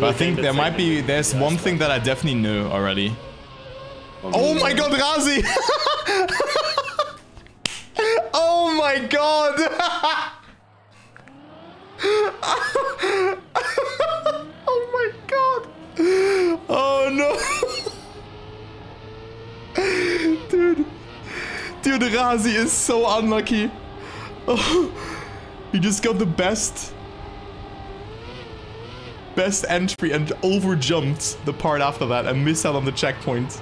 But I think there might be, there's one thing that I definitely know already. Oh, oh my god, Razi! oh my god! oh my god! Oh no! Dude. Dude, Razi is so unlucky. Oh, he just got the best best entry and over jumped the part after that and missed out on the checkpoint.